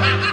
ha ha